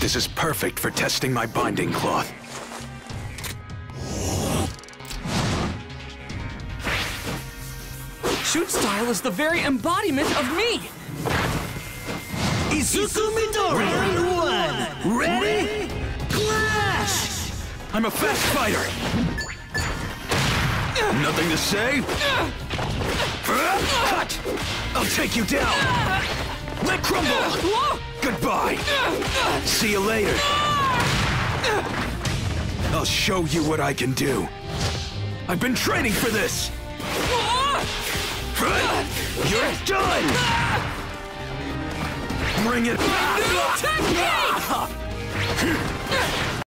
This is perfect for testing my binding cloth. Shoot style is the very embodiment of me! Izuku Midoriya! Round one! Ready? Clash! I'm a fast fighter! Nothing to say? Cut! I'll take you down! Let crumble! See you later! I'll show you what I can do! I've been training for this! You're done! Bring it back!